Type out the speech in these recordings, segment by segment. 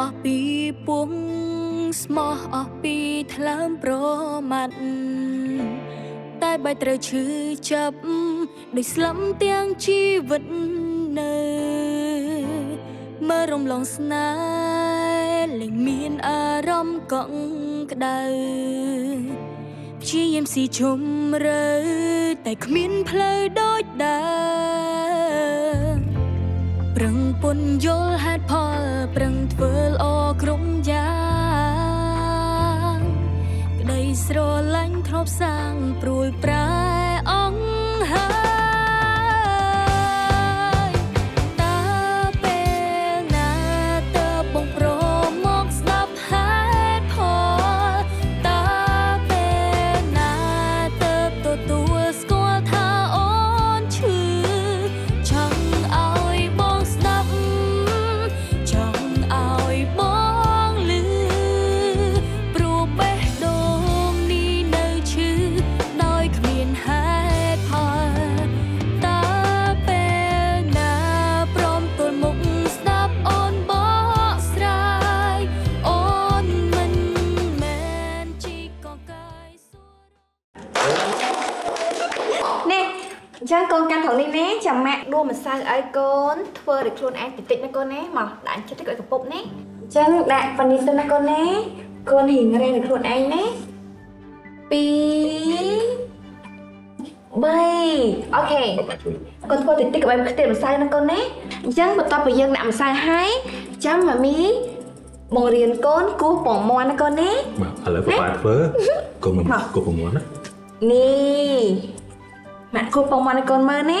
អស់ពីពួងស្មោះអស់ពីថ្លើមប្រមាត់តែបែរត្រូវឈឺចាប់ដោយស្លំទាំងជីវិតនៅមើលរំលងស្នេហ៍លែងមានអារម្មណ៍កក់ក្ដៅព្យាយាមស៊ីជុំរើតែគ្មានផ្លូវដូចដើមប្រឹងពន្យល់ហេតុផលប្រឹង ធ្វើល្អគ្រប់យ៉ាងក្តីស្រឡាញ់ធ្លាប់សាងព្រួយប្រែអង្គ ម៉ាក់ដួសម្សៅឲ្យកូនធ្វើឲ្យខ្លួនឯងតិចតិចណាកូនណាមកដាក់ចិត្តទៅឲ្យកពុកណាអញ្ចឹងដាក់ប៉ានេះទៅណាកូនណាកូនរៀងរែងនឹងខ្លួនឯងណា2 3អូខេកូនធ្វើតិចតិចកុំឲ្យខ្ទេតម្សៅណាកូនណាអញ្ចឹងបន្ទាប់ពីយើងដាក់ម្សៅហើយចាំម៉ាមីបង្រៀនកូនគោះពងមាន់ណាកូនណាបាទឥឡូវប៉ាធ្វើកុំមកកុំប្រមន់ណានេះម៉ាក់គូពងមកឲ្យកូនមើលណា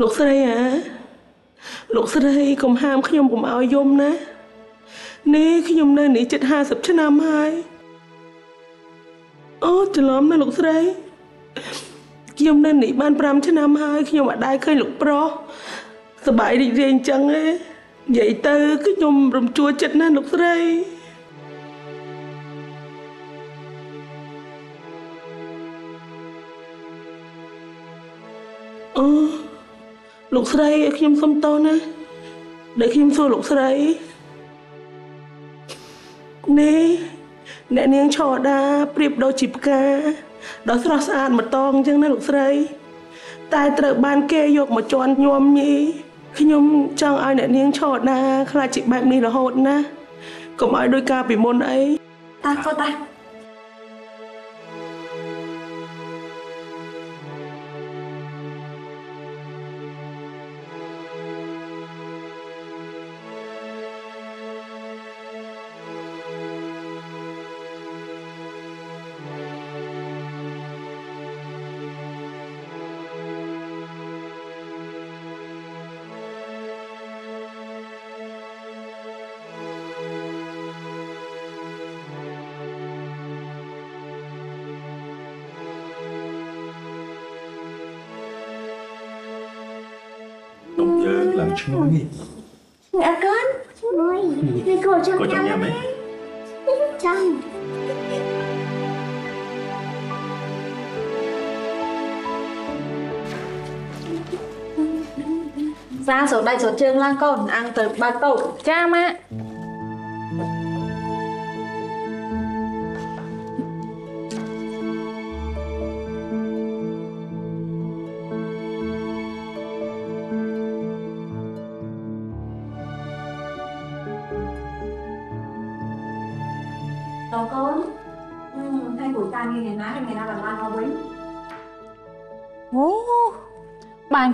លោកស្រីអាលោកស្រីកុំហាមខ្ញុំកុំឲ្យយំណានេះខ្ញុំនៅនេះជិត50ឆ្នាំហើយអូច្រឡំណាលោកស្រីខ្ញុំនៅនេះបាន5ឆ្នាំហើយខ្ញុំអត់ដែលឃើញលោកប្រុសសប្បាយរីករាយអញ្ចឹងទេនិយាយទៅខ្ញុំរំជួលចិត្តណាស់លោកស្រីអូ លោកស្រីឲ្យខ្ញុំសុំទោសណាដែលខ្ញុំសួរលោកស្រីនេះអ្នកនាងឆោដាប្រៀបដូចជាផ្កាដ៏ស្រស់ស្អាតម្តងអញ្ចឹងណាលោកស្រី តែត្រូវបានគេយកមកជន់ញោមញីខ្ញុំចង់ឲ្យអ្នកនាងឆោដាខ្លាចជាបែបនេះរហូតណាកុំឲ្យដោយការពីមុនអីតាកូនតា យើងឡើងឈ្ងុយអ្នកកូនមួយនេះកូនចង់ក៏ចង់ញ៉ាំហ៎ច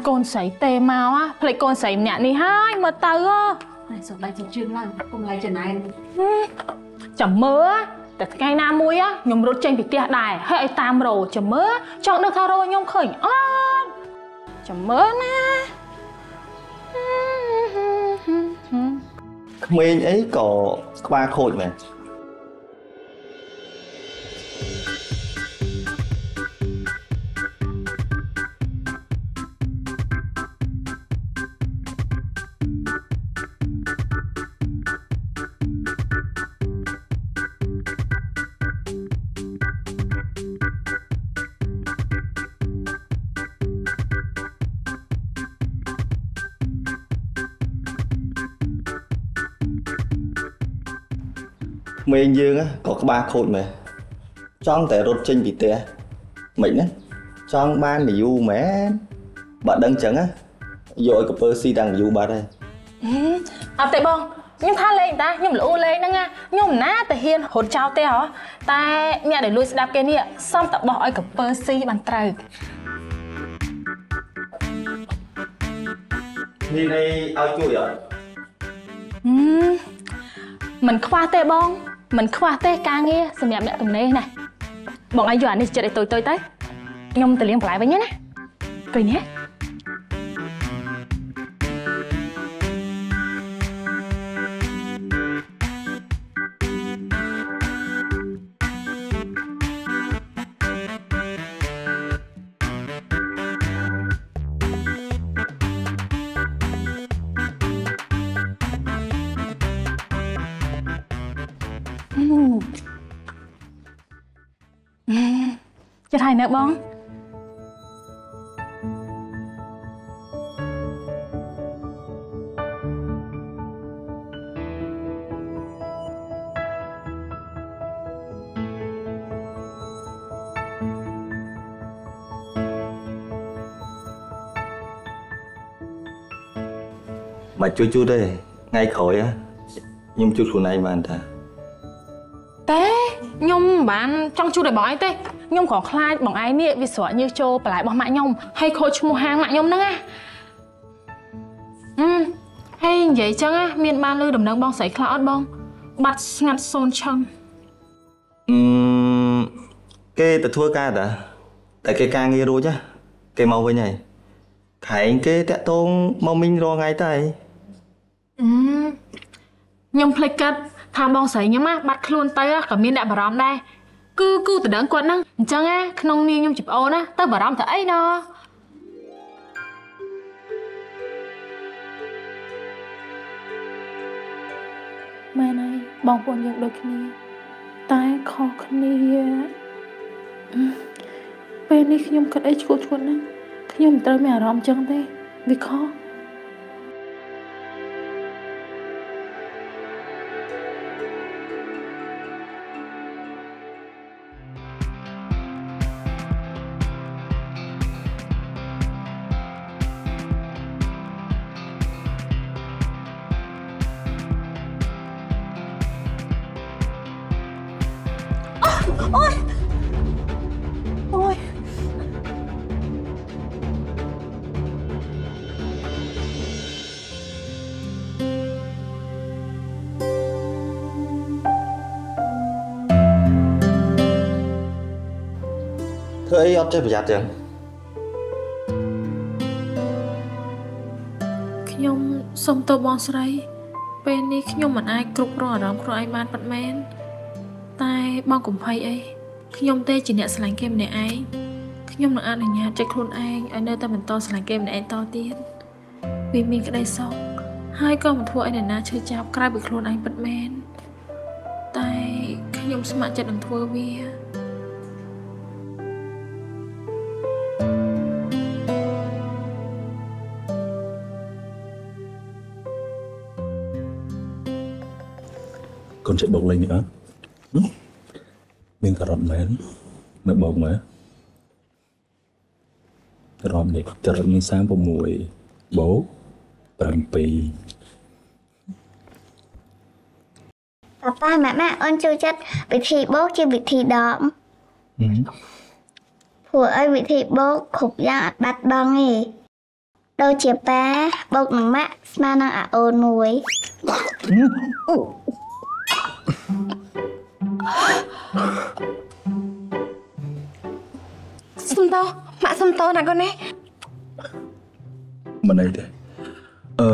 កូនស្រីទេមកអាផ្លេចកូនស្រីម្នាក់នេះហើយមើលទៅហ៎ Này, số đây số chương lắm Cùng lại Trần Anh ចាំមើលតែថ្ងៃណាមួយ á ខ្ញុំរត់ចេញពីផ្ទះដែរហើយឲ្យតាមរោចាំមើលចង់ដឹងថារោខ្ញុំឃើញអត់ចាំមើលណាក្មេងអីក៏ក្បាលខូចមែន មេងយើងណាក៏ក្បាលខូចមែនចង់តែរត់ចេញពីផ្ទះមិនណាចង់បាននយូមែនបើដឹងចឹងណាយកឲ្យកពើស៊ីតាំងនយូបាត់ហើយអត់ទេបងខ្ញុំថាលេងតាខ្ញុំល្អូលេងហ្នឹងណាខ្ញុំណាទៅហ៊ានរត់ចោលទេហ៎តែអ្នកដែលលួចស្ដាប់គេនេះសំតបោះឲ្យកពើស៊ីបានត្រូវមានអីឲ្យជួយអត់ហឹមមិនខ្វះទេបង មិនខ្វះទេការងារសម្រាប់អ្នកទំនេរណាបងឲ្យយកអានេះចិត្តឲ្យតុយតុយទៅខ្ញុំទៅលាងបន្លែវិញណាគិញណា ចិត្តហើយនៅបងមកជួយជួយទេថ្ងៃក្រោយណាខ្ញុំជួយខ្លួនឯងបានតាតែខ្ញុំមិនបានចង់ជួបឲ្យបងឯងទេ ខ្ញុំគ្រាន់ខ្លាចបងឯងនេះវាស្រក់ញើសចូលបន្លែរបស់ម៉ាក់ខ្ញុំហើយខូចឈ្មោះហាងម៉ាក់ខ្ញុំហ្នឹងណាហឹមហើយនិយាយចឹងណាមានបានលើដំណឹងបងស្រីខ្លះអត់បង បាត់ស្ងាត់សូនឆឹងអឺមគេទៅធ្វើការតាតែគេការងាររួចណាគេមកវិញហើយខែងគេតាក់តងមកមីងរងថ្ងៃតើអឺខ្ញុំភ្លេចកាត់ថាបងស្រីខ្ញុំណាបាត់ខ្លួនទៅក៏មានអ្នកបារម្ភដែរ គឺគូតដឹងគាត់ហ្នឹងអញ្ចឹងណាក្នុងនាមខ្ញុំជាប្អូនណាទៅបារម្ភទៅអីណោះមែនហើយបងប្អូនយើងដូចគ្នា តែខុសគ្នាអឺពេលនេះខ្ញុំគិតអីឈួតឈួតណាស់ខ្ញុំមិនត្រូវមានអារម្មណ៍ចឹងទេវាខុស ធ្វើអីអត់ចេះប្រយ័ត្នចឹងខ្ញុំសុំទោសបងស្រី ពេលនេះខ្ញុំមិនអាចគ្រប់គ្រងអារម្មណ៍ខ្លួនឯងបានប៉ាត់មែនតែបងកុំភ័យអីខ្ញុំទេជាអ្នកស្រឡាញ់គេម្នាក់ឯងខ្ញុំនឹងអនុញ្ញាតចិត្តខ្លួនឯងឲ្យនៅតែបន្តស្រឡាញ់គេម្នាក់ឯងតទៀតវាមានក្តីសុខហើយក៏មិនធ្វើឲ្យអ្នកណាឈឺចាប់ក្រៅពីខ្លួនឯងប៉ាត់មែនតែខ្ញុំស្ម័គ្រចិត្តនឹងធ្វើវា នចេះបោកលេងនេះអត់ហឹមមានការ៉ុតមែននៅបោកមើលរំនេះចរិតមាន36បោក7ប៉ាប៉ាម៉ាក់ម៉ាក់អូនចូលចិត្តវិធីបោកជាវិធីដកព្រោះឲ្យវិធីបោកគ្រប់យ៉ាងអត់បាត់បង់ទេដូចជាប៉ាបោកនឹងម៉ាក់ស្មើនឹងអាអូនមួយអ សុំតោម៉ាក់សុំតោណាកូនណាមិនអីទេអឺ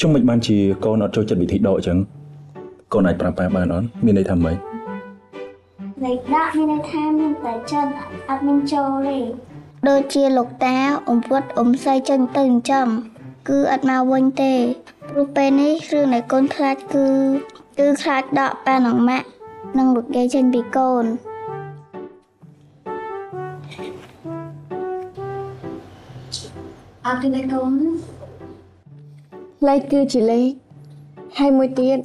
ចុងមិនបានជាកូនអត់ចូលចិត្តវិធីដកអញ្ចឹងកូនអាចប្រាប់ប៉ាបានអត់មានន័យថាម៉េចលេខដាក់មានន័យថាមានតែចិនអត់មានចូលទេដូចជាលោកតាអ៊ំពុតអ៊ំស្រីចេញទៅចិញ្ចឹមគឺអត់មកវិញទេព្រោះពេលនេះរឿងនៃកូនខ្លាចគឺ គឺខ្លាចដកប៉ានិងម៉ាក់និងលោកយាយចេញពីកូនអត់ទេណាកូនលេខគឺជាលេខហើយមួយទៀត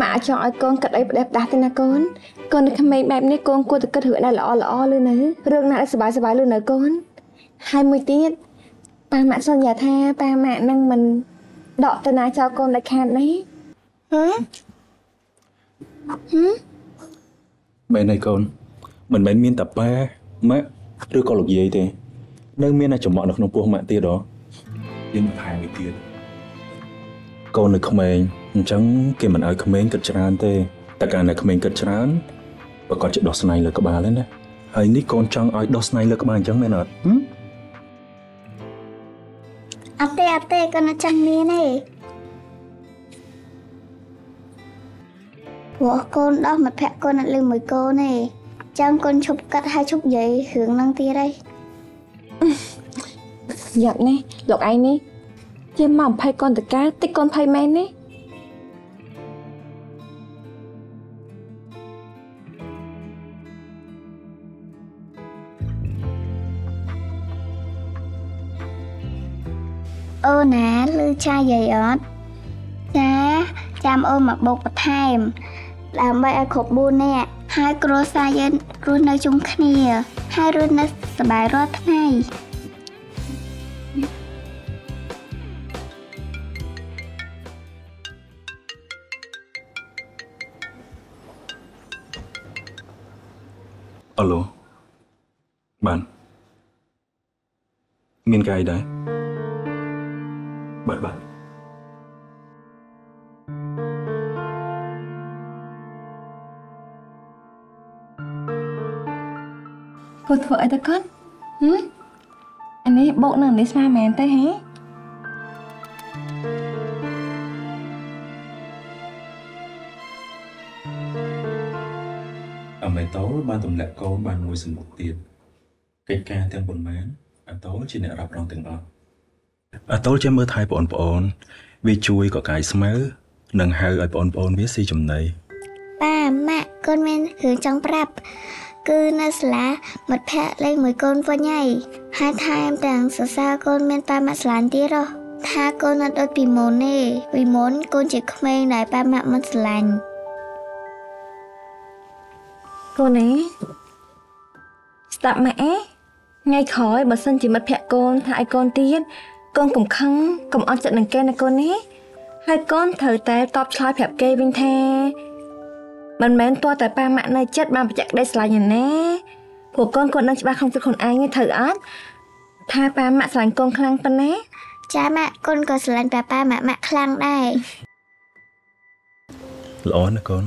ម៉ាក់អត់ចង់ឲ្យកូនគិតអីផ្ដេសផ្ដាស់ទេណាកូនកូននៅក្មេងបែបនេះកូនគួរតែគិតរឿងណាល្អល្អលឺនៅរឿងណាដែលសុបាយសុបាយលឺនៅកូនហើយមួយទៀតប៉ាម៉ាក់សន្យាថាប៉ាម៉ាក់នឹងមិនដកតាណាចោលកូនដាច់ខាតនេះហ៎ហឹ មមែនហើយកូន មិនមែនមានតែប៉ាម៉ាក់ឬក៏លោកយាយទេ នៅមានតែចំអកនៅក្នុងពោះម៉ាក់ទៀតហ៎យើងថែមវាទៀតកូននៅក្មេងអញ្ចឹងគេមិនឲ្យក្មេងគិតច្រើនទេតែកាលនៅក្មេងគិតច្រើនប្រកាសជាដោះស្នែងលើក្បាលហ្នឹងណាហើយនេះកូនចង់ឲ្យដោះស្នែងលើក្បាលអញ្ចឹងមែនអត់ហឹមអត់ទេអត់ទេកូនអត់ចាំមានទេ ព្រោះកូនដោះមិត្តភក្តិកូនអត់លឺមួយកូនទេចាំកូនឈប់កាត់ហើយឈប់និយាយរឿងហ្នឹងទៀតហើយយ៉ាប់នេះលោកឯងនេះជាមក20កូនតកាតិចកូន20មែននេះអូនណាលឺចាយាយអត់ចាចាំអូនមកបោកបន្ថែម ដើម្បីឲ្យគ្រប់4នាក់ហើយគ្រួសារយើងរស់នៅជុំគ្នា ហើយរស់នៅសប្បាយរាល់ថ្ងៃអឡូបានមានកាយដែរបាទបាទ គូធ្វើអីទៅកូនហឹមអានេះបោកនឹងនេះស្មើមែនទេហ៎អមេតូលបានទម្លាក់កូនបានមួយសំបុកទៀតកិច្ចការទាំងប៉ុន្មានអតូលជាអ្នករ៉ាប់រងទាំងអស់អតូលជាមើលថែបងប្អូនវាជួយកកាយស្មៅនិងហៅឲ្យបងប្អូនវាស៊ីចំណីប៉ាម៉ាក់កូនមានរឿងចង់ប្រាប់ គឺនៅសាលាមិត្តភក្តិលេងមួយកូនវិញហើយហើយថែមទាំងសរសើរកូនមានប៉ាម៉ាក់ស្រឡាញ់ទៀតហ៎ថាកូនអត់ដូចពីមុនទេពីមុនកូនជាក្មេងដែលប៉ាម៉ាក់មិនស្រឡាញ់កូនណាស្ដាប់ម៉ាក់អេថ្ងៃក្រោយបើសិនជាមិត្តភក្តិកូនថាឲ្យកូនទៀតកូនកុំខឹងកុំអន់ចិត្តនឹងគេណាកូនណាហើយកូនត្រូវតែតបឆ្លើយប្រាប់គេវិញថា មិនមែនតើតែប៉ាម៉ាក់នៅចិត្តបានបច្ចាក់ក្តីស្រឡាញ់ឯណាព្រោះកូនគាត់នឹងច្បាស់ក្នុងចិត្តខ្លួនឯងទេត្រូវអត់ថាប៉ាម៉ាក់ស្រឡាញ់កូនខ្លាំងប៉ុណ្ណាចាម៉ាក់កូនក៏ស្រឡាញ់ប៉ាប៉ាម៉ាក់ម៉ាក់ខ្លាំងដែរល្អណាស់កូន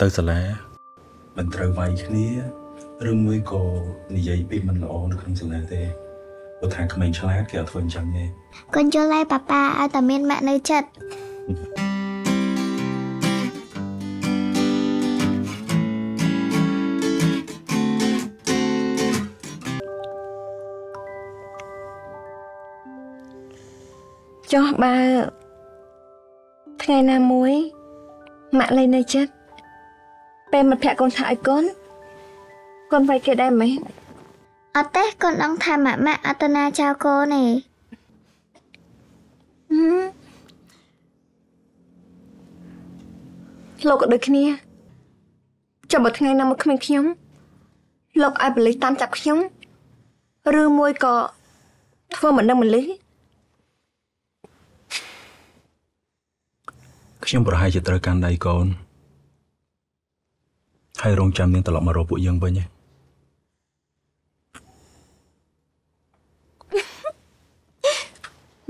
ទៅសាលាមិនត្រូវវាយគ្នាឬមួយក៏និយាយពីមិនល្អនៅក្នុងសាលាទេព្រោះថាក្មេងឆ្លាតគេអត់ធ្វើអញ្ចឹងទេកូនយល់ហើយប៉ាប៉ាឲ្យតែមានម៉ាក់នៅចិត្ត ចុះបើថ្ងៃណាមួយម៉ាក់លែងនៅចិត្តពេលមិត្តភក្តិកូនថាឲ្យកូនកូនវាយគេដែរម៉េចអត់ទេកូនដឹងថាម៉ាក់ម៉ាក់អត់ទៅណាចោលកូនទេលោកក៏ដូចគ្នាចាំបើថ្ងៃណាមួយគ្មានខ្ញុំលោកឲ្យបលិសតាមចាប់ខ្ញុំឬមួយក៏ធ្វើមិនដឹងមិនលឺ ខ្ញុំប្រហែលជាត្រូវកាន់ដៃកូនហើយរងចាំនាងត្រឡប់មករកពួកយើងវិញឯង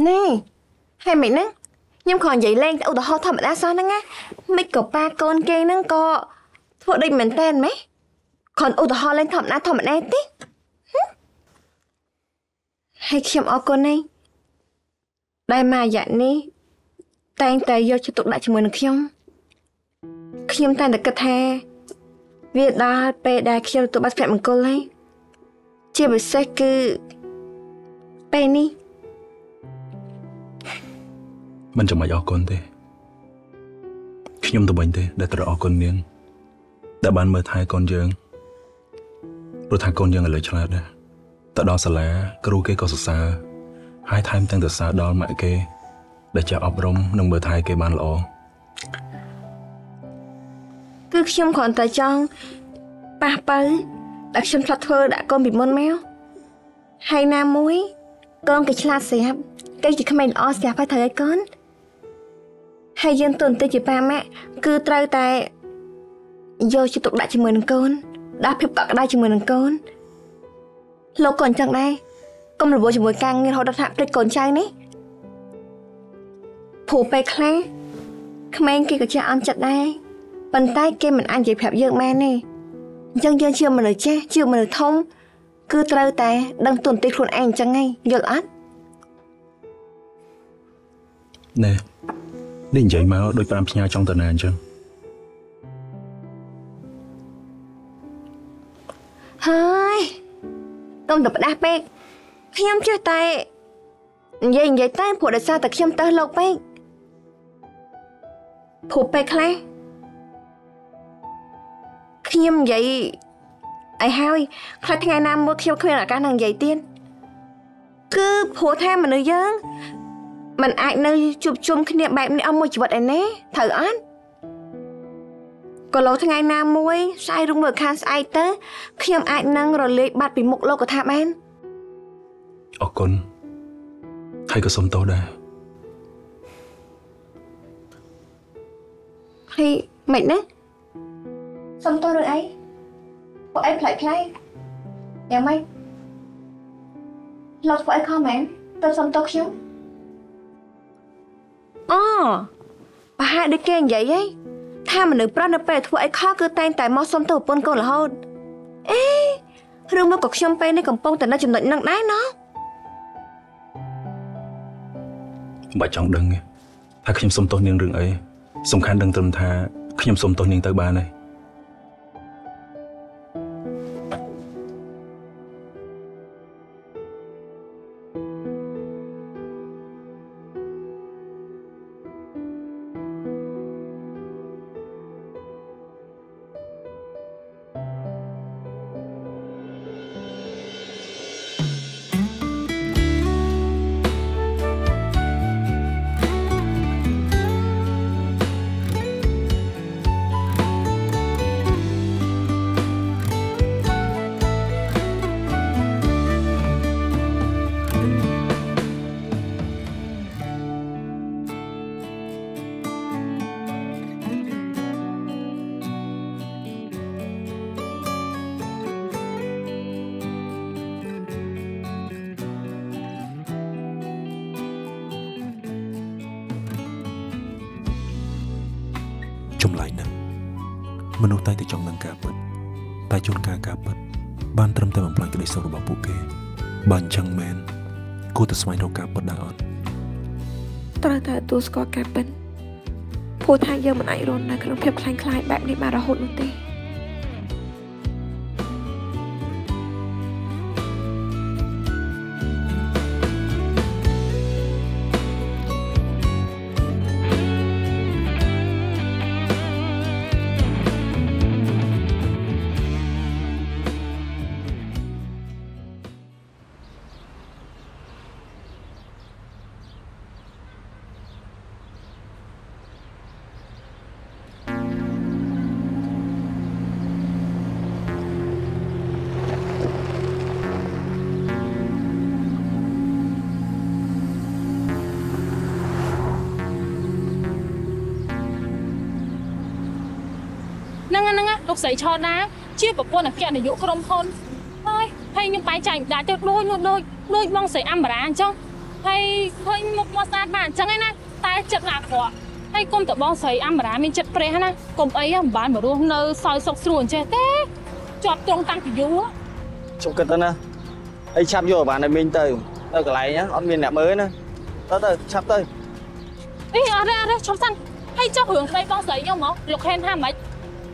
នេះហើយមិនហ្នឹងខ្ញុំគ្រាន់និយាយលេងតែឧទាហរណ៍ធម្មតាសោះហ្នឹងណាមិនក៏ប៉ាកូនគេហ្នឹងក៏ធ្វើដូចមែនតែនម៉េះគ្រាន់ឧទាហរណ៍លេងធម្មតាធម្មតាទេហឹមហើយខ្ញុំអរគុណណាស់ដែលមករយៈនេះ តែងតែយកចិត្តទុកដាក់ជាមួយនឹងខ្ញុំខ្ញុំតែងតែគិតថា វាដល់ពេលដែលខ្ញុំទទួលបានសុភមង្គលហើយជាពិសេសគឺពេលនេះមិនចាំបាច់អរគុណទេខ្ញុំទៅវិញទេ ដែលត្រូវអរគុណនាងដែលបានមើលថែកូនយើងព្រោះថាកូនយើងឥឡូវឆ្លាតណាស់ទៅដល់សាលាគ្រូគេក៏សរសើរហើយថែមទាំងសរសើរដល់ម៉ាក់គេ ដែលចេះអប់រំនិងមើលថែគេបានល្អគឺខ្ញុំគ្រាន់តែចង់ប៉ះបើដែលខ្ញុំឆ្លាត់ធ្វើដាក់កូនពីមុនមកហើយណាមួយកូនគេឆ្លាតស្រាប់គេជាក្មេងល្អស្រាប់ហើយត្រូវឲ្យកូនហើយយើងទុនទៅជាប៉ាម៉ាក់គឺត្រូវតែយកចិត្តទុកដាក់ជាមួយនឹងកូនដាក់ភាពកក់ក្ដៅជាមួយនឹងកូនលោកក៏អញ្ចឹងដែរកុំរវល់ជាមួយការងាររហូតដល់ថ្នាក់ភ្លេចកូនចៅនេះ ព្រោះពេលខ្លះក្មេងគេក៏ចេះអន់ចិត្តដែរប៉ុន្តែគេមិនអាចនិយាយប្រាប់យើងបានទេអញ្ចឹងយើងជាមនុស្សចាស់ជាមនុស្សធំគឺត្រូវតែ ដឹងទុនទីខ្លួនឯងអញ្ចឹងហីយល់អត់ណែនេះនិយាយមកដូចប្រាំផ្ញើចង់ទៅណាអញ្ចឹងហើយកុំទៅផ្ដាស់ពេកខ្ញុំចេះតែនិយាយនិយាយតែព្រោះដោយសារតែខ្ញុំទៅលោកពេក ព្រោះពេលខ្លះខ្ញុំនិយាយឲ្យហើយខ្លះថ្ងៃណាមួយខ្ញុំគ្មានឱកាសនឹងនិយាយទៀតគឺព្រោះថាមនុស្សយើងมันអាចនៅជួបជុំគ្នាបែបនេះអស់មួយជីវិតឯណាត្រូវអត់ក៏លោថ្ងៃណាមួយស្អែករុំមើលខានស្អែកទៅខ្ញុំអាចនឹងរលាយបាត់ពីមុខលោកថាបានអរគុណហើយក៏សុំទោសដែរ ហើយមិនណាសុំទោសឬអីពួកអីផ្លែកផ្លែកយ៉ាងម៉េចលោកធ្វើអីខំមែនទៅសុំទោសខ្ញុំអូប្រហែលដូចគេនិយាយហីថាមនុស្សប្រុសនៅពេលធ្វើអីខុសគឺតែងតែមកសុំទោសប្រពន្ធកូនរហូតអេរឿងមកក៏ខ្ញុំពេលនេះកំពុងតែនៅចំណុចហ្នឹងដែរណោះមិនបាច់ចង់ដឹងទេថាខ្ញុំសុំទោសនាងរឿងអី សំខាន់ដឹងត្រឹមថាខ្ញុំសុំទោសនាងទៅបានហើយ សុខរបស់ពួកគេបើអញ្ចឹងមែនគួរតែស្វែងរកការពិតដែរអត់ត្រូវតែទទួលស្គាល់ការពិតព្រោះថាយើងមិនអាចរស់នៅក្នុងភាពខ្លាំងខ្លាយបែបនេះបានរហូតនោះទេ លោកស្រីឆោណាជាប្រពន្ធអគ្គនាយកក្រុមហ៊ុនហើយហើយខ្ញុំបាយចាយម្ដាយទៅដូចដូចដូចដូចបងស្រីអមរាអញ្ចឹងហើយឃើញមុខមកស្អាតបានអញ្ចឹងឯណាតែចិត្តណាក្រក់ហហើយកុំតបងស្រីអមរាមានចិត្តព្រះណាកុំអីមិនបានមករស់នៅសោយសុកស្រួលអញ្ចេះទេជាប់ត្រង់តាំងពីយូរខ្ញុំគិតទៅណាអីឆាប់យកបានឲ្យមីងទៅទៅកន្លែងហ្នឹងអត់មានអ្នកមើលណាទៅទៅឆាប់ទៅអីអត់ទេអត់ទេឈប់សិនហើយចុះរឿងស្ដីបងស្រីខ្ញុំមកលោកខេនថាម៉េច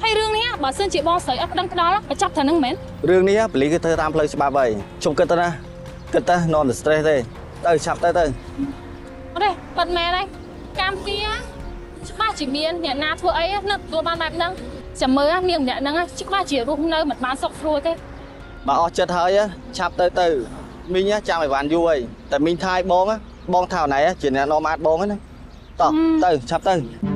ហើយរឿងនេះបើសិនជាបងស្រីអត់ប្តឹងផ្ដាល់ក៏ចាប់ថានឹងមែនរឿងនេះប៉ូលីសគេធ្វើតាមផ្លូវច្បាប់ហើយខ្ញុំគិតទៅណាគិតទៅនាំតែ stress ទេទៅឆាប់ទៅទៅអត់ទេប៉ាត់មែនហើយកម្មពីច្បាស់ជាមានអ្នកណាធ្វើអីនឹកទទួលបានបែបហ្នឹងចាំមើលនាងម្នាក់ហ្នឹងច្បាស់ជារស់នៅមិនបានសុខស្រួលទេបើអស់ចិត្តហើយឆាប់ទៅទៅមីងចាំឲ្យបានយូរហើយតែមីងថាឲ្យបងបងថាណៃជាអ្នកនាំអាចបងហ្នឹងណាតោះទៅឆាប់ទៅ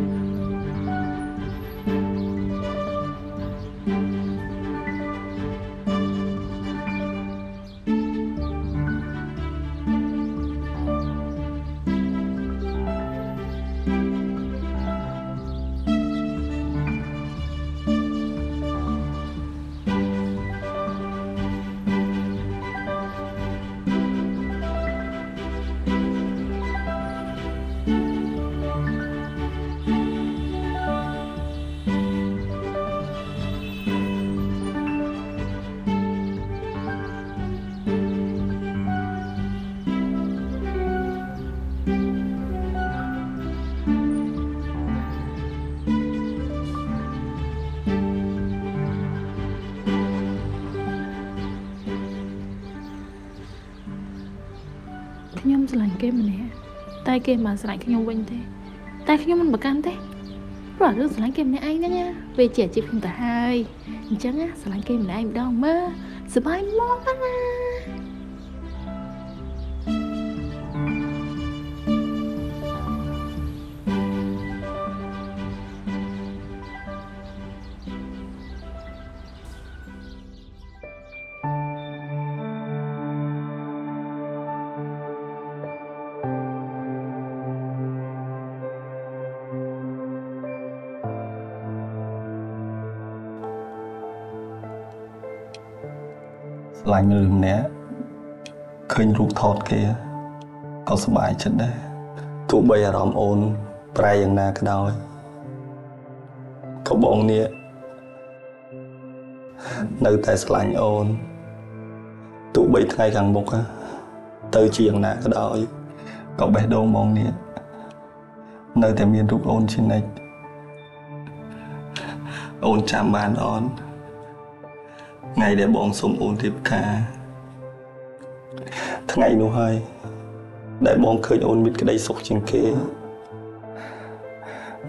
តែគេមិនបានស្រឡាញ់ខ្ញុំវិញទេ តែខ្ញុំមិនប្រកាន់ទេព្រោះអារឿងស្រឡាញ់គេម្នាក់ឯងហ្នឹងណាវាជាអាជីពខ្ញុំទៅហើយអញ្ចឹងណាស្រឡាញ់គេម្នាក់ឯងម្ដងមើលសប្បាយមកណា ស្រឡាញ់មនុស្សម្នាក់ឃើញរូបថតគេក៏សប្បាយចិត្តដែរទោះបីអារម្មណ៍អូនប្រែយ៉ាងណាក៏ដោយក៏បងនេះនៅតែស្រឡាញ់អូនទោះបីថ្ងៃខាងមុខណាទៅជាយ៉ាងណាក៏ដោយក៏បេះដូងបងនេះនៅតែមានរូបអូនជានិច្ចអូនចាំបានអូន ថ្ងៃដែលបងសុំអូនរៀបការថ្ងៃនោះហើយដែលបងឃើញអូនមានក្តីសុខជាងគេ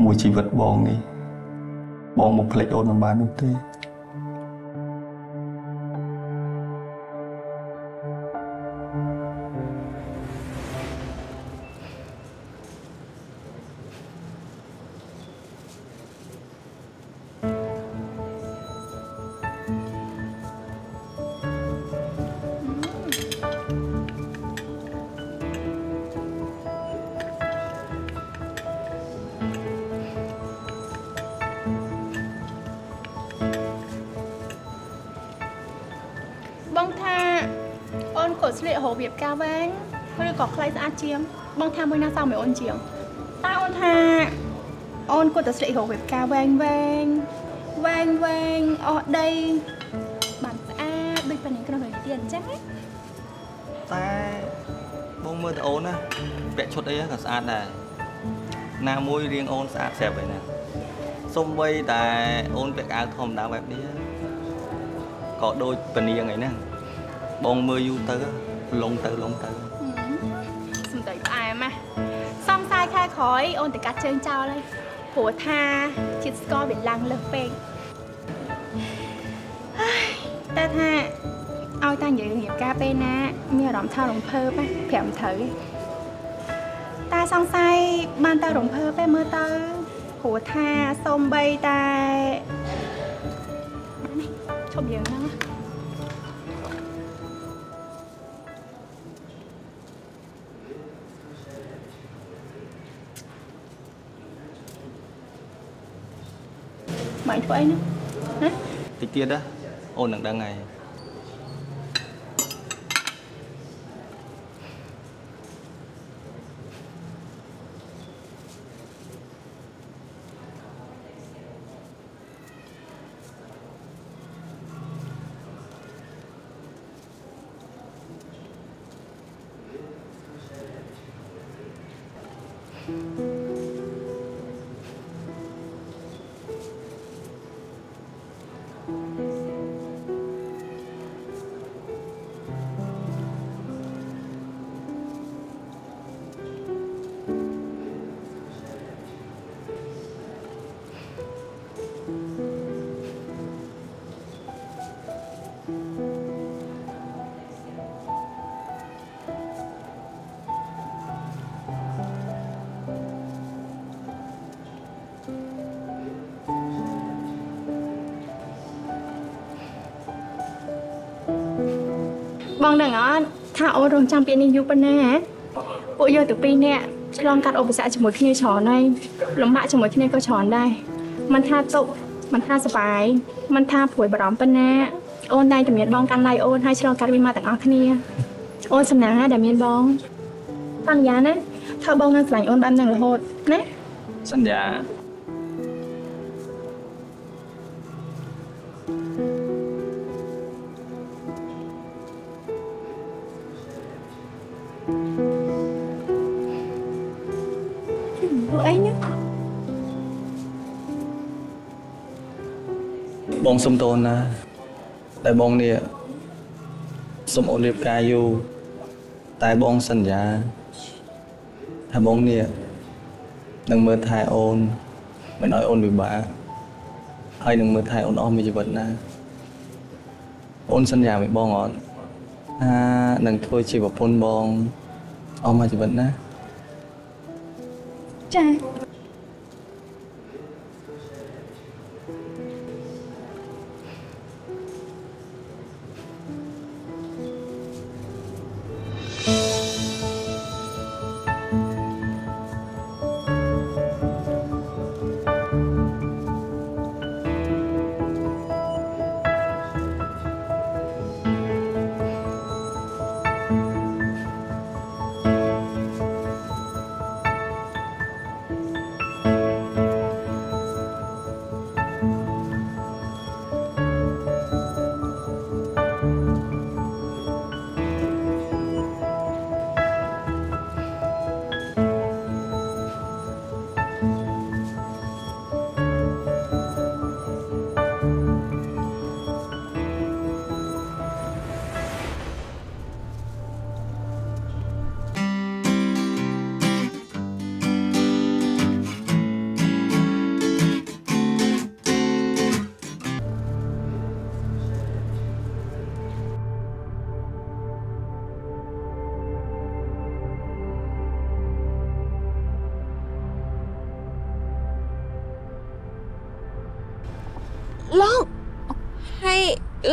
មួយជីវិតបងនេះបងមកភ្លេចអូនមិនបាននោះទេ គាត់ស្លៀករបៀបការវែងឬក៏ខ្លីស្អាតជាងបងថាមួយណាសមឲ្យអូនជាងតែអូនថាអូនគាត់ទៅស្លៀករបៀបការវែងវែងវែងវែងអស់ដីបានស្អាតដូចប៉ានីក្នុងរឿងទៀតអញ្ចឹងណាតែបងមើលទៅអូនណាពាក់ឈុតអីក៏ស្អាតដែរណាមួយរៀងអូនស្អាតស្រាប់ហើយណាសុំបីតែអូនពាក់អាវធម្មតាបែបនេះក៏ដូចពនាងអីហ្នឹង បងមើលយូរទៅលងទៅលងទៅសំដីផ្អែមណាសំសាយខែក្រោយអូនទៅកាត់ជើងចោលហើយព្រោះថាជាតិស្ករវាឡើងលើសពេកហើយតែថាឲ្យតានិយាយរៀបការពេលណា មានអារម្មណ៍ថារំភើបណាប្រាំត្រូវតែសង្ស័យបានតែរំភើបទេមើលទៅព្រោះថាសូម្បីតែ ធ្វើអីហ្នឹងណាតិចទៀតណាអូននឹងដឹងហើយ ដឹងអត់ថាអូនរងចាំពាក្យនេះយូរប៉ុណ្ណាហ៎ពួកយើងទាំងពីរនាក់ឆ្លងកាត់ឧបសគ្គជាមួយគ្នាច្រើនហើយលំបាកជាមួយគ្នាក៏ច្រើនដែរមិនថាទុកមិនថាសុបាយមិនថាព្រួយបារម្ភប៉ុណ្ណាអូនតែតែមានបងកាន់ដៃអូនហើយឆ្លងកាត់វាមកទាំងអស់គ្នាអូនសំណាងណាស់ដែលមានបងសន្យាណាថាបងនឹងស្រឡាញ់អូនបាននឹងរហូតណាសន្យា សុំតូនណាតែបងនេះសុំអូនរៀបការយូរតែបងសន្យាថាបងនេះនឹងមើលថែអូនមិនឲ្យអូនពិបាកហើយនឹងមើលថែអូនអស់មួយជីវិតណាអូនសន្យា với បងអត់ថានឹងធ្វើជាប្រពន្ធបងអស់មួយជីវិតណាចា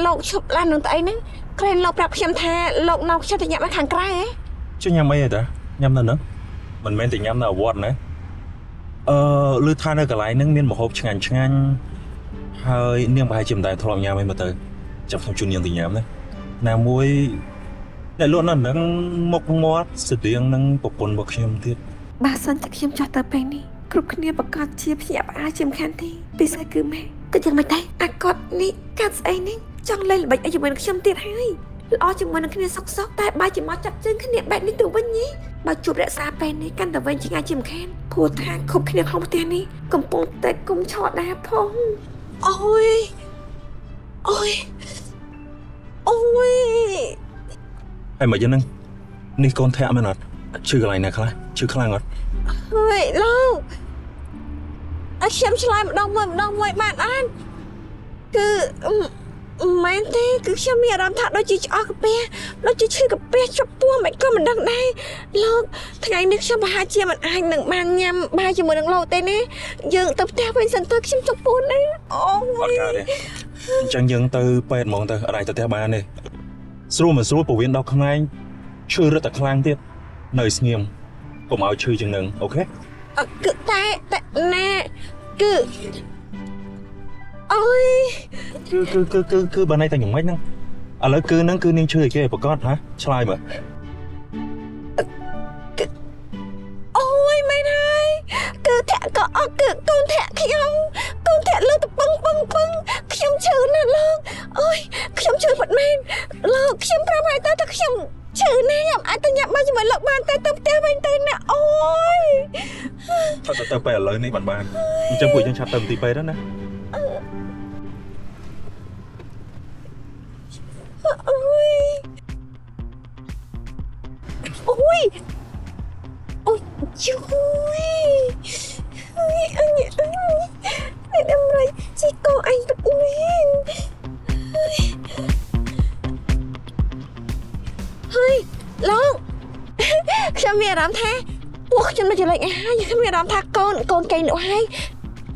លោកឈប់ឡាននឹងទៅអីហ្នឹងក្រែងលោកប្រាប់ខ្ញុំថាលោកនៅខ្ញុំទៅញ៉ាំនៅខាងក្រៅហ៎ជិះញ៉ាំអីហ៎តាញ៉ាំនៅហ្នឹងមិនមែនតែញ៉ាំនៅអវត្តណាអឺឮថានៅកន្លែងហ្នឹងមានម្ហូបឆ្ងាញ់ឆ្ងាញ់ហើយនាងប្រហែលជាមិនដែលធ្លាប់ញ៉ាំអីមកទៅចាំខ្ញុំជូននាងទៅញ៉ាំណាណាមួយតែលក់នៅហ្នឹងមុខមាត់ស្តៀងនឹងប្រពន្ធរបស់ខ្ញុំទៀតបើសិនជាខ្ញុំចោះទៅពេលនេះគ្រប់គ្នាប្រកាសជាភ្ញាក់ផ្អើលជាមិនខានទេពិសេសគឺម៉ែគឺយ៉ាងម៉េចដែរអាកតនេះកាត់ស្អីនេះ ចង់លេងល្បិចអីជាមួយនឹងខ្ញុំទៀតហើយល្អជាមួយនឹងគ្នាសុកសុកតែបើជាមកចាប់ជើងគ្នាបែបនេះទៅវិញនេះបើជួបរក្សាពេលនេះកាន់តែវិញជាងាយជាមិនខានព្រោះថាគ្រប់គ្នាក្នុងផ្ទះនេះកំពុងតែគុំឆោតដែរផងអូយអូយអូយហើយមកយ៉ាងហ្នឹងនេះកូនធាក់មែនអត់ឈឺកន្លែងណាខ្លះឈឺខ្លាំងអត់ហើយលោកអត់ខ្ញុំឆ្លើយម្ដងមួយម្ដងមួយបានអត់គឺអឺ មិនមែនទេគឺខ្ញុំមានអារម្មណ៍ថាដូចជាឆ្អស់កាពះដូចជាឈឺកាពះជាប់ពោះមិនក៏មិនដឹងដែរលោកថ្ងៃនេះខ្ញុំប្រហែលជាមិនអាចនឹងបានញ៉ាំបាយជាមួយនឹងលោកទេណាយើងទៅផ្ទះវិញសិនទៅខ្ញុំជាប់ពោះណាអូអត់យកើតទេអញ្ចឹងយើងទៅពេទ្យហ្មងទៅអត់អាចទៅផ្ទះបានទេស្រួលមិនស្រួលពោះវៀនដល់ខ្នែងឈឺរឹតតែខ្លាំងទៀតនៅស្ងៀមកុំឲ្យឈឺជាងនឹងអូខេអឺគឺតែតែណាគឺ អូយគឺគឺគឺគឺគឺបើណៃតែយ៉ាងម៉េចហ្នឹងឥឡូវគឺហ្នឹងគឺនាងឈឺអីគេប្រកាសហាឆ្លើយមើលអូយមែនហើយគឺធាក់ក៏អត់គឺកូនធាក់ខ្ញុំកូនធាក់លើទៅពឹងពឹងពឹងខ្ញុំឈឺណាស់លោកអូយខ្ញុំឈឺពិតមែនលោកខ្ញុំប្រាប់ហើយតើថាខ្ញុំឈឺណាស់ខ្ញុំអាចទៅញ៉ាំបាយជាមួយលោកបានតែទៅផ្ទះវិញទៅណាអូយថាទៅទៅពេលឥឡូវនេះបានបានអញ្ចឹងពួកយើងឆាប់ទៅមន្ទីរពេទ្យទៅណា អូយអូយអូយជួយអើយអញអើយតែដំរៃជីកអញទឹកមែនហើយលោកខ្ញុំមានអារម្មណ៍ថាពួកខ្ញុំនៅចលេចអាហារខ្ញុំមានអារម្មណ៍ថាកូនកូនកេងនោះហើយ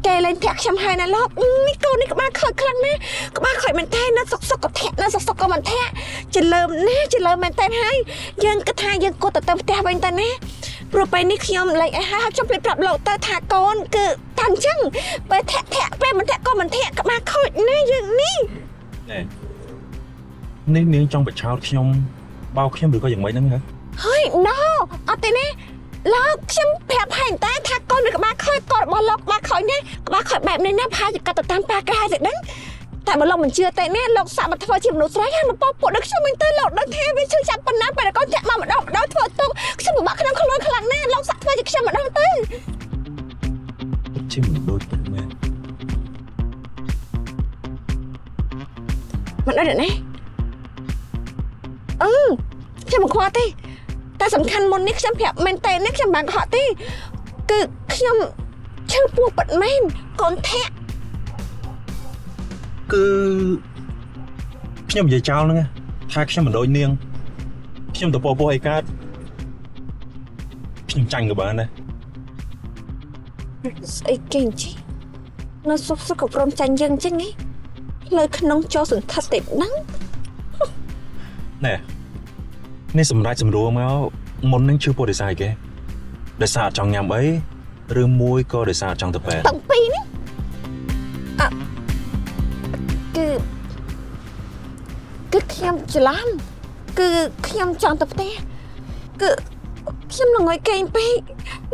កែលែងធាក់ខ្ញុំហើយណាលោកនេះកូននេះក្បាលខូចខ្លាំងណាស់ក្បាលខូចមែនតើនៅសុកសុកក៏ធាក់នៅសុកសុកក៏មិនធាក់ចលើមណាចលើមមែនតើហើយយើងគិតថាយើងគួរទៅទៅផ្ទះវិញទៅណាព្រោះពេលនេះខ្ញុំលេងអាហារហើយខ្ញុំភ្លេចប្រាប់លោកទៅថាកូនគឺតាំងចឹងពេលធាក់ធាក់ពេលមិនធាក់ក៏មិនធាក់ក្បាលខូចណាយើងនេះណែនេះនាងចង់បិឆោតខ្ញុំបោកខ្ញុំឬក៏យ៉ាងម៉េចហ្នឹងហ៎ហើយណូអត់ទេណា លោកខ្ញុំប្រាប់ហើយតែថាកូននៅក្បាលខូចកូនរបស់លោកក្បាលខូចណាក្បាលខូចបែបនេះណាប្រហែលជាកាត់ទៅតាមប៉ាកាយទៅដឹងតែបើលោកមិនជឿទេណាលោកសាក់មកធ្វើជាមនុស្សស្រីហើយមកពោពួកដឹកខ្ញុំមិនទៅលោកដឹងថាវាឈឺចាប់ប៉ុណ្ណាពេលកូនចាក់មកម្ដងម្ដងធ្វើទុកខ្ញុំពិបាកក្នុងខ្លួនខ្លាំងណាស់លោកសាក់ធ្វើជាខ្ញុំម្ដងទៅជាមិនដូចពិតមែនមិនដឹងណាអឺខ្ញុំមិនខ្វល់ទេ តែសំខាន់មុននេះខ្ញុំប្រាប់មែនតើនេះខ្ញុំបានកុហកទេគឺខ្ញុំឈឺពោះប៉ិតមែនកូនធាក់គឺខ្ញុំនិយាយចោលហ្នឹងណាថាខ្ញុំមិនដូចនាងខ្ញុំទៅពោពោះអីកើតខ្ញុំចាញ់ក៏បានដែរស្អីគេអញ្ចឹងនៅសុកសុកក៏ព្រមចាញ់យើងអញ្ចឹងហ៎ផ្លូវក្នុងចូលសន្ធិដ្ឋទេហ្នឹងណែនេះសម្រាប់សម្រួលមក មុននឹងជឿពុទ្ធិសាយគេដោយសារអត់ចង់ញ៉ាំអីឬមួយក៏ដោយសារអត់ចង់ទៅពេទ្យទាំងពីរនេះអឺគឺគឺខ្ញុំច្រឡំគឺខ្ញុំចង់ទៅផ្ទះគឺខ្ញុំល្ងយកេងពេក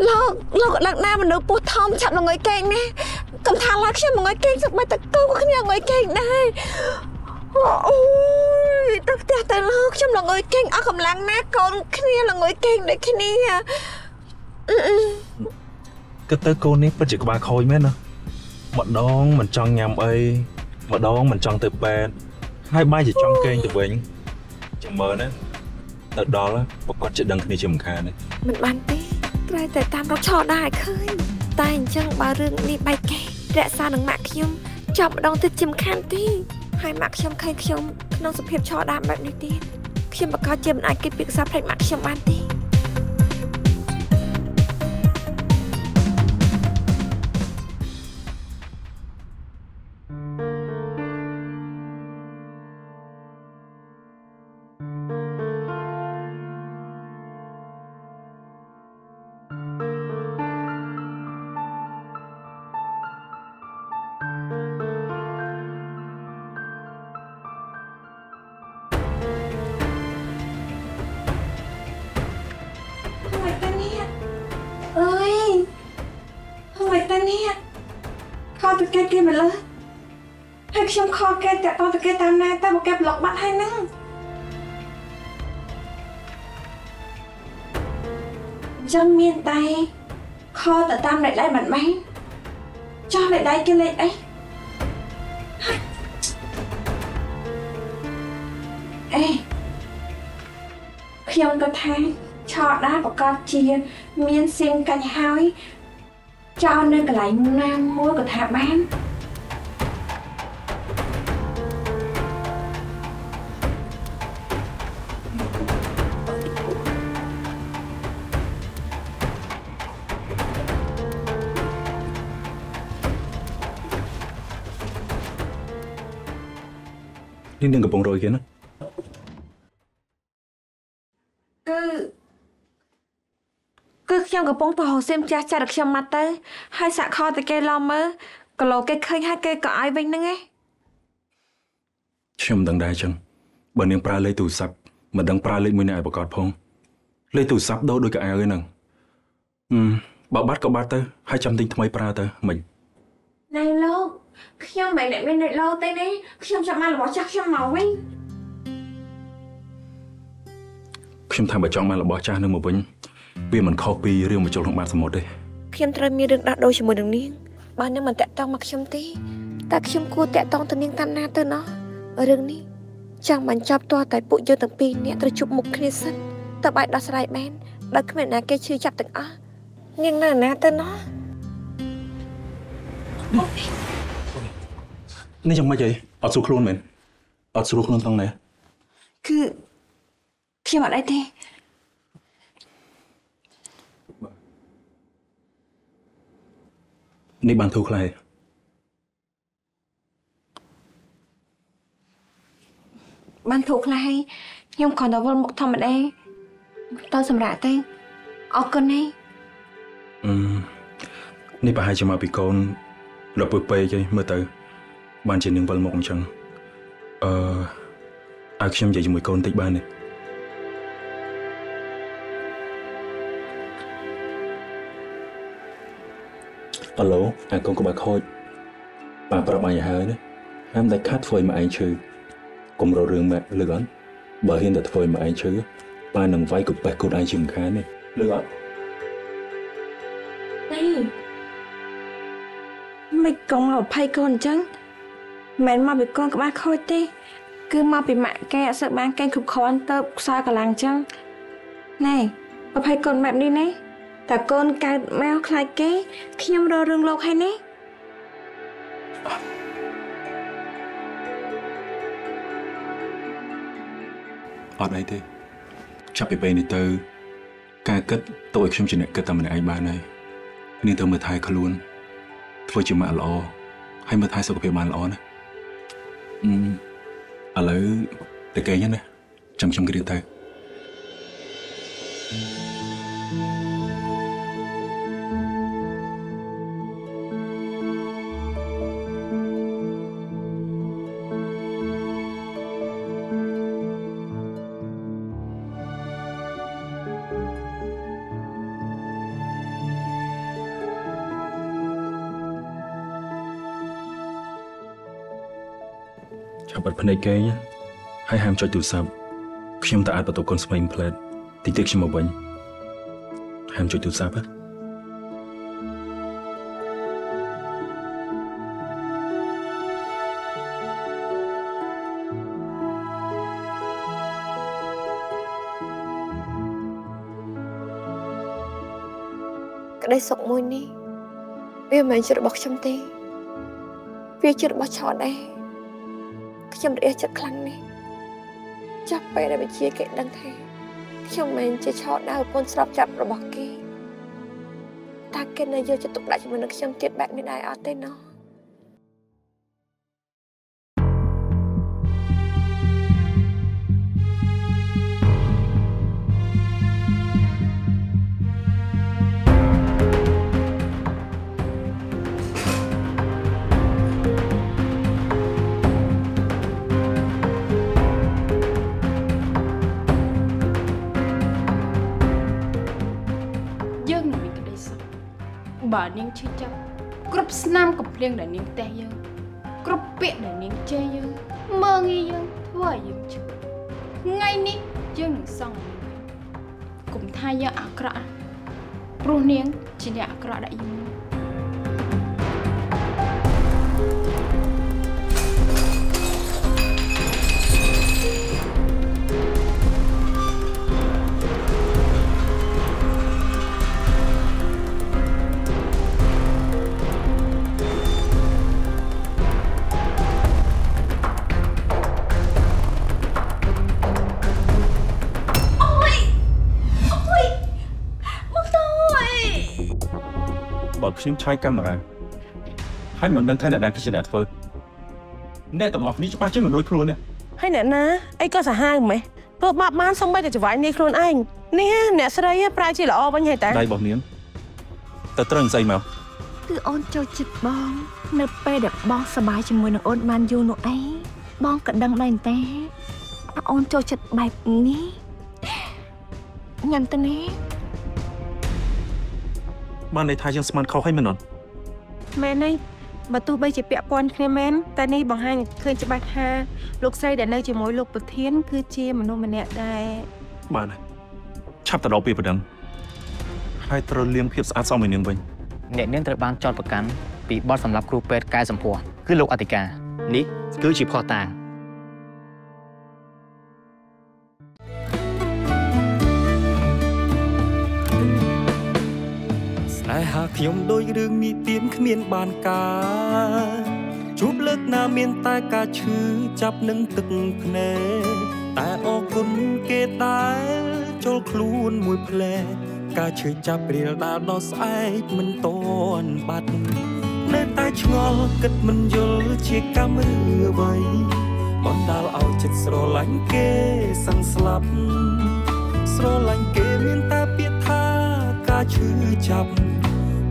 លោកលោកក៏ដឹងដែរមនុស្សពោះធំឆាប់ល្ងយកេងណាកំថាឡើយខ្ញុំល្ងយកេងសឹកបែរតែកូនក៏ខ្ញុំល្ងយកេងដែរ អូយទៅផ្ទះទៅលោកខ្ញុំល្ងយកេងអស់កម្លាំងណាកូនគ្នាល្ងយកេងដូចគ្នាអឺអឺគិតទៅកូននេះពិតជាក្បាលខូចមែនណាម្ដងមិនចង់ញ៉ាំអីម្ដងមិនចង់ទៅពេទ្យហើយបាយជាចង់គេងទៅវិញចាំមើលណាទៅដល់ប្រកាសជាដឹងគ្នាជាមិនខានទេមិនបានទេត្រូវតែតាមរកឆោដែរឃើញតែអញ្ចឹងបើរឿងនេះបែកគេរក្សានឹងម៉ាក់ខ្ញុំចាប់ម្ដងទៀតជាមិនខានទេ ហើយម៉ាក់ខ្ញុំឃើញខ្ញុំក្នុងសភាពឆោដែរបែបនេះទៀតខ្ញុំប្រកាសជាមិនអាចគិតពីខ្សែផ្លេចម៉ាក់ខ្ញុំបានទេ គេតាក់តទៅគេតាមណាតែមកគេប្លុកបាត់ហើយហ្នឹងចឹងមានតែខទៅតាមលេខដៃមិនមែនចោះលេខដៃគេលេខអីអេខ្ញុំក៏ថាឆោតដែរប្រកាសជាមានសៀងកាញ់ហើយចោលនៅកន្លែងណាមួយក៏ថាបាន នេះនឹងកំពុងរយគេណាគឺគឺខ្ញុំកំពុងទៅរកសៀមចាស់ចាស់របស់ខ្ញុំមកទៅ ហើយសាក់ខទៅគេឡំមើលគីឡូគេឃើញហើយគេក៏ឲ្យវិញហ្នឹងឯងខ្ញុំមិនដឹងដែរចឹងបើនាងប្រើលេខទូរស័ព្ទមិនដឹងប្រើលេខមួយនេះឲ្យប្រកាសផងលេខទូរស័ព្ទដូរដូចកៅអៅហ្នឹងហឹមបើបាត់ក៏បាត់ទៅហើយចាំទិញថ្មីប្រើទៅមិញណៃលោក ខ្ញុំមិនអ្នកមានលេខឡូទេនេះខ្ញុំចាំបានរបស់ចាស់ខ្ញុំមកវិញកខ្ញុំថាបើចង់បានរបស់ចាស់នឹងមកវិញវាមិនខុសពីរឿងមកជុលក្នុងបាតសមុទ្រទេខ្ញុំត្រូវមានរឿងដោះដូរជាមួយនឹងនាងបើនាងមិនតាក់ទងមកខ្ញុំទេតែខ្ញុំគួរតាក់ទងទៅនាងតាមណាទៅណោះរឿងនេះចង់បញ្ចប់ទាល់តែពួកយើងទាំងពីរនាក់ត្រូវជួបមុខគ្នាសិនតើបាយដោះស្រាយបានបើគ្មានអ្នកណាគេឈឺចាប់ទាំងអស់នាងនៅណាទៅណោះ នេះយ៉ាងម៉េចអីអត់ស្រួលខ្លួនមែនអត់ស្រួលខ្លួនត្រង់ណាគឺខ្ញុំអត់អីទេនេះបានធូរខ្លះហើយបានធូរខ្លះហើយខ្ញុំគ្រាន់តែវិលមុខធម្មតាទៅសម្រាប់ទៅអរគុណណាអឺនេះប្រហែលជាមកពីកូនរពើពេកឯងមើលទៅ បានជានឹងវិលមកអញ្ចឹងអឺឲ្យខ្ញុំនិយាយជាមួយកូនតិចបានទេអាឡូអាកូនក្បាលខូចប៉ាប្រាប់អញឲ្យហើយណាហាមតែខាត់ធ្វើឲ្យមកឯងឈឺកុំរករឿងម៉ាក់លឺអត់បើហ៊ានតែធ្វើឲ្យមកឯងឈឺប៉ានឹងវាយកប៉េះកូនឯងជាមិនខានទេលឺអត់ទេមិនកុំមកភ័យកូនអញ្ចឹង មិនមែនមកពីកូនក្បាលខូចទេ គឺមកពីម៉ាក់កែអត់សូវបានកេងគ្រប់គ្រាន់ទៅខ្សោយកម្លាំងអញ្ចឹងណែប្រភ័យកូនបែបនេះណាតែកូនកើតមកខ្លាចគេខ្ញុំរករឿងលោកហើយណាអត់អីទេចាប់ពីពេលនេះទៅ ការគិតទៅឲ្យខ្ញុំជាអ្នកគិតតែម្នាក់ឯងបានហើយនេះទៅមើលថែខ្លួនធ្វើជាម៉ាក់ល្អហើយមើលថែសុខភាពបានល្អណាអឺ ឥឡូវទៅគេងណាចាំខ្ញុំគ្រាទៅចាំបិ ទភ្នែកគេងណាហើយហាមចុចទូរស័ព្ទខ្ញុំតែអាចបន្ទប់កូនស្វែងផ្លែតតិចតិចខ្ញុំមកវិញហាមចុចទូរស័ព្ទណាក្តីសុខមួយនេះ វាមិនមែនជារបស់ខ្ញុំទេ វាជារបស់ឆោតដែរ ខ្ញុំរះចិត្តខ្លាំងណាស់ចាប់ពេលដែលវិជាគេដឹងថាខ្ញុំមិនមែនជាឆោតដៅប្រពន្ធស្របចាប់របស់គេតើគេនៅយកចិត្តទុកដាក់ជាមួយនឹងខ្ញុំទៀតបែបនេះដែរអត់ទេណោះ បើនាងឈឺចាប់គ្រប់ស្នាមកំភ្លៀងដែលនាងតេះយើងគ្រប់ពាក្យដែលនាងជេរយើងមើងងាយយើងធ្វើឲ្យយើងឈឺថ្ងៃនេះយើងនឹងសងនាងវិញកុំថាយើងអាក្រក់ណាព្រោះនាងជាអ្នកអាក្រក់ដាក់យើង ខ្ញុំឆាយកាមេរ៉ាហើយមិនដឹងថាអ្នកណាគឺជាអ្នកធ្វើអ្នកទាំងអស់គ្នាច្បាស់ជាងមិនរួចខ្លួនទេហើយអ្នកណាអីក៏សាហាវម៉េះធ្វើបាបបានសំបីតែច្រវាញ់នេះខ្លួនឯងនេះអ្នកស្រីប្រែជាល្អវិញហើយតាដៃរបស់នាងទៅត្រឹងស្អីមកគឺអូនចូលចិត្តបង នៅពេលដែលបងសប្បាយជាមួយនឹងអូនបានយូរនោះឯងបងក៏ដឹងដែរតែអូនចូលចិត្តបែបនេះញ៉ាំទៅនេះ បានន័យថាយើងស្មានខុសហើយមែនអត់មែនហើយបើទោះបីជាពាក់ព័ន្ធគ្នាមែនតែនេះបង្ហាញឃើញច្បាស់ថាលោកស្រីដែលនៅជាមួយលោកប្រធាន គឺជាមនុស្សម្នាក់ដែលបានហើយឆាប់ទៅដល់ពេលប៉ុណ្ណឹងហើយត្រូវលាងភាពស្អាតសមឲ្យនាងវិញអ្នកនាងត្រូវបានចោទប្រកាន់ពីបទសម្លាប់គ្រូពេទ្យកែសម្ផស្សគឺលោកអធិការនេះគឺជាផុសតាង ខ្ញុំដូចរឿងនិទានគ្មានបានការជួបលើកណាមានតែការឈឺចាប់នឹងទឹកភ្នែកតែអរគុណគេដែលចូលខ្លួនមួយផ្លែការឈឺចាប់ព្រាលដាលដល់ស្អែកមិនតន់បាត់នៅតែឆ្ងល់គិតមិនយល់ជាកម្មឬអ្វីបណ្ដាលឲ្យចិត្តស្រឡាញ់គេសឹងស្លាប់ស្រឡាញ់គេមានតែពាក្យថាការឈឺចាប់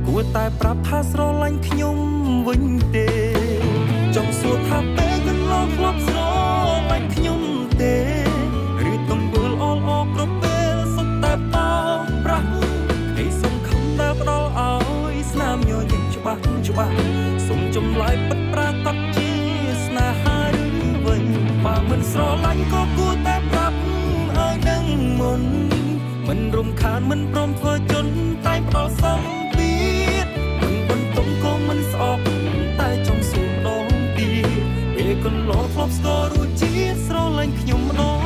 គួរតែប្រាប់ថាស្រឡាញ់ខ្ញុំវិញទេ ចង់សួរថាពេលកន្លងធ្លាប់ស្រឡាញ់ខ្ញុំទេឬទំពើលអលអគ្រប់ពេលសុទ្ធតែបោកប្រាស់ឯសង្ឃឹមដែលផ្ដល់ឲ្យស្នាមញញឹមច្បាស់ច្បាស់សុំចម្លើយពិតប្រាកដជាស្នេហាឬវិញបើមិនស្រឡាញ់ក៏គួរតែប្រាប់ឲ្យដឹងមុនមិនរំខានមិនព្រមធ្វើជន់តែផ្ដល់សំ អប់តែចង់សួរម្ដងទៀតពេលកន្លងធ្លាប់ស្គាល់រសជាតិស្រឡាញ់ខ្ញុំម្ដង